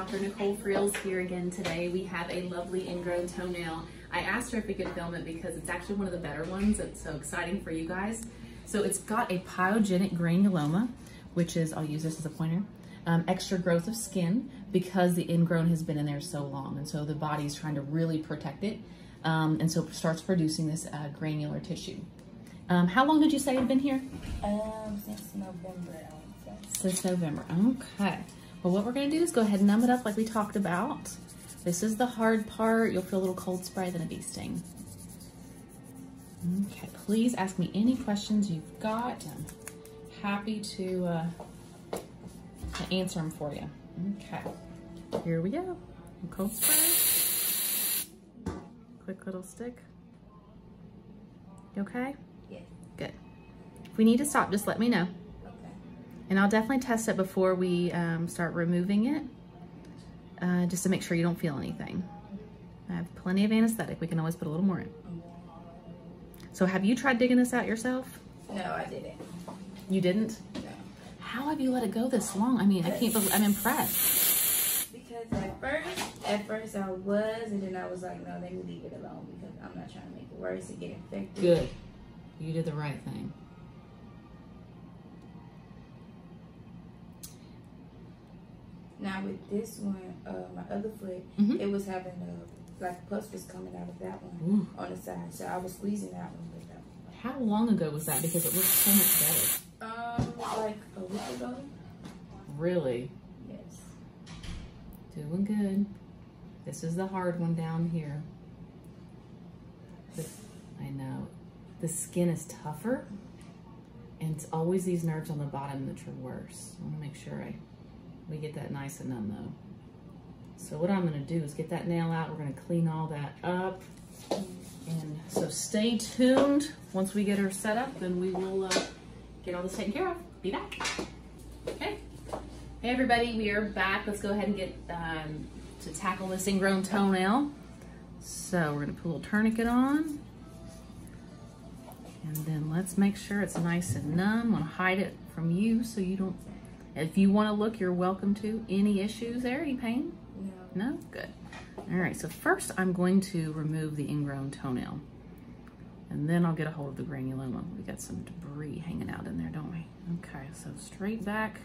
Dr. Nicole Freels here again today. We have a lovely ingrown toenail. I asked her if we could film it because it's actually one of the better ones. It's so exciting for you guys. So it's got a pyogenic granuloma, which is, I'll use this as a pointer, um, extra growth of skin because the ingrown has been in there so long. And so the body's trying to really protect it. Um, and so it starts producing this uh, granular tissue. Um, how long did you say it had been here? Um, since November, I would say. Since November. Okay. Well, what we're going to do is go ahead and numb it up like we talked about. This is the hard part. You'll feel a little cold spray, then a bee sting. Okay, please ask me any questions you've got. I'm happy to, uh, to answer them for you. Okay, here we go. Cold spray. Quick little stick. You okay? Yes. Good. If we need to stop, just let me know. And I'll definitely test it before we um, start removing it, uh, just to make sure you don't feel anything. I have plenty of anesthetic. We can always put a little more in. So have you tried digging this out yourself? No, I didn't. You didn't? No. How have you let it go this long? I mean, I can't believe, I'm impressed. Because at first, at first I was, and then I was like, no, let me leave it alone because I'm not trying to make it worse and get infected. Good. You did the right thing. Now with this one, uh, my other foot, Mhm. it was having a like pus was coming out of that one Ooh. on the side, so I was squeezing that one with that one. How long ago was that? Because it looks so much better. Um, like a week ago. Really? Yes. Doing good. This is the hard one down here. The- I know. The skin is tougher, and it's always these nerves on the bottom that are worse. I want to make sure I we get that nice and numb though. So what I'm going to do is get that nail out. We're going to clean all that up. And so stay tuned. Once we get her set up, then we will uh, get all this taken care of. Be back. Okay. Hey everybody, we are back. Let's go ahead and get um, to tackle this ingrown toenail. So we're gonna put a little tourniquet on. And then let's make sure it's nice and numb. I'm gonna hide it from you so you don't, if you wanna look, you're welcome to. Any issues there, any pain? No. No? Good. All right, so first I'm going to remove the ingrown toenail. And then I'll get a hold of the granuloma. We got some debris hanging out in there, don't we? Okay, so straight back.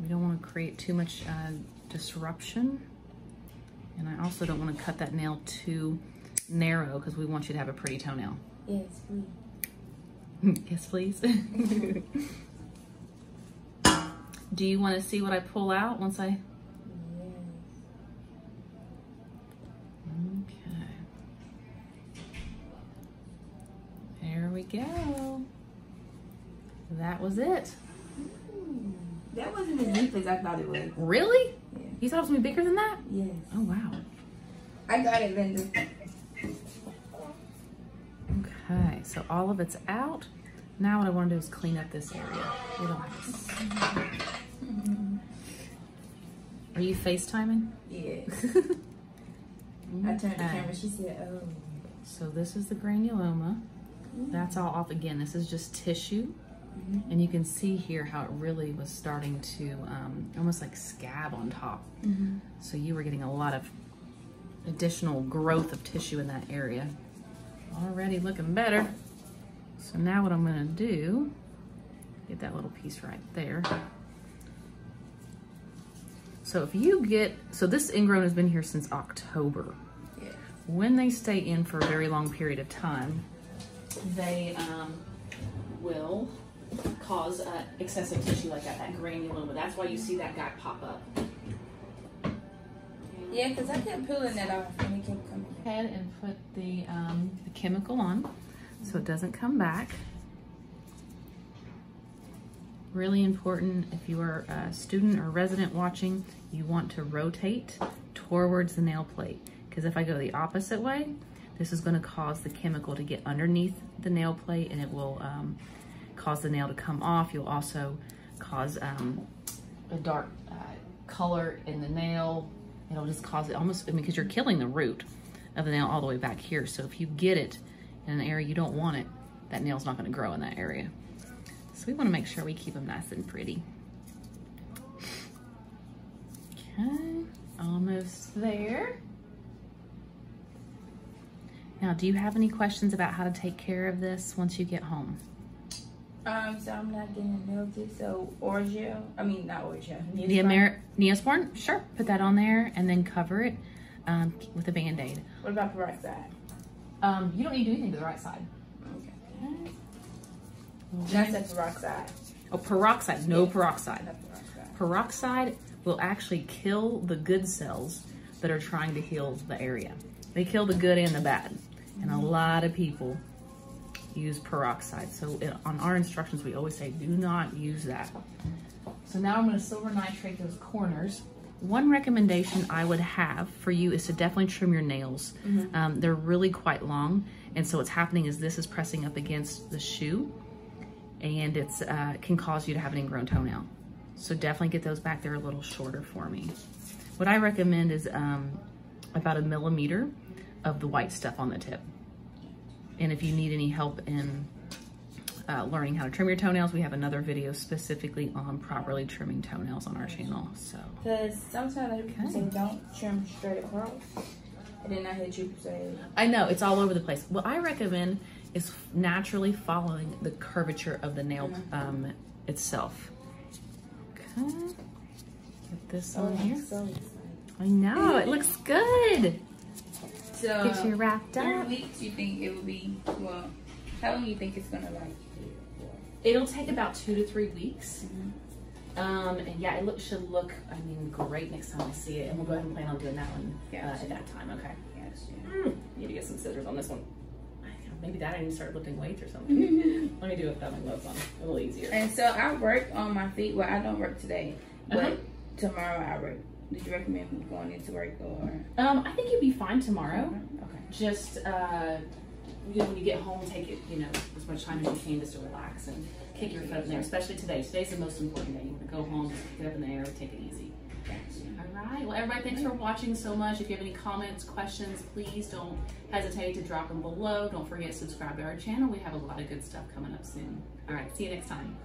We don't want to create too much uh, disruption. And I also don't want to cut that nail too narrow because we want you to have a pretty toenail. Yes, please. yes, please. Do you want to see what I pull out once I... Yes. Okay. There we go. That was it. Hmm. That wasn't as deep as I thought it was. Really? Yeah. You thought it was gonna be bigger than that? Yes. Oh wow. I got it, Linda. Okay, so all of it's out. Now what I want to do is clean up this area. We don't have to- Are you FaceTiming? Yes. I turned the camera. She said, "Oh." So this is the granuloma. Mm-hmm. That's all off again. This is just tissue. Mm-hmm. And you can see here how it really was starting to um, almost like scab on top. Mm-hmm. So you were getting a lot of additional growth of tissue in that area. Already looking better. So now what I'm gonna do, get that little piece right there. So if you get, so this ingrown has been here since October. Yeah. When they stay in for a very long period of time, they um, will cause uh, excessive tissue like that, that granuloma. That's why you see that guy pop up. Yeah, because I kept pulling that off and it kept coming. Go ahead and put the, um, the chemical on so it doesn't come back. Really important if you are a student or resident watching, you want to rotate towards the nail plate. Because if I go the opposite way, this is going to cause the chemical to get underneath the nail plate and it will um, cause the nail to come off. You'll also cause um, a dark uh, color in the nail. It'll just cause it almost, I mean, because you're killing the root of the nail all the way back here. So if you get it in an area you don't want it, that nail's not going to grow in that area. So we want to make sure we keep them nice and pretty. Okay, almost there. Now, do you have any questions about how to take care of this once you get home? Um, so I'm not getting a nail tip, so Orgel, I mean, not Orgel. The Amer Neosporin, sure, put that on there and then cover it um, with a band-aid. What about peroxide? Um, you don't need to do anything to the right side. Okay. The peroxide. Oh, peroxide, no peroxide. Peroxide. Peroxide will actually kill the good cells that are trying to heal the area. They kill the good and the bad. And a lot of people use peroxide. So it, on our instructions, we always say, do not use that. So now I'm gonna silver nitrate those corners. One recommendation I would have for you is to definitely trim your nails. Um, they're really quite long. And so what's happening is this is pressing up against the shoe and it's uh, can cause you to have an ingrown toenail. So definitely get those back there a little shorter for me. What I recommend is um, about a millimeter of the white stuff on the tip. And if you need any help in uh, learning how to trim your toenails, we have another video specifically on properly trimming toenails on our channel. So Because sometimes people Okay. say don't trim straight across. And then I heard you say, I know it's all over the place. What I recommend is naturally following the curvature of the nail um, itself. Okay, get this oh, on here. So. I know it looks good. So, Get you wrapped up. weeks do you think it would be, well, how long do you think it's going to like? It'll take about two to three weeks. Mhm. Um, and yeah, it look, should look, I mean, great next time I see it. And we'll go ahead and plan on doing that one uh, at that time. Okay. Gotcha. Mm, Need to get some scissors on this one. Maybe that I need to start lifting weights or something. Let me do it without my gloves on. A little easier. And so I work on my feet. Well, I don't work today, but Uh-huh. tomorrow I work. Did you recommend going into work or? Um, I think you'd be fine tomorrow. Okay. Just, uh, you know, when you get home, take it, you know, as much time as you can just to relax and kick your foot in there, especially today. Today's the most important day. You want to go home, just kick it up in the air, take it easy. All right. Well, everybody, thanks for watching so much. If you have any comments, questions, please don't hesitate to drop them below. Don't forget to subscribe to our channel. We have a lot of good stuff coming up soon. All right. See you next time.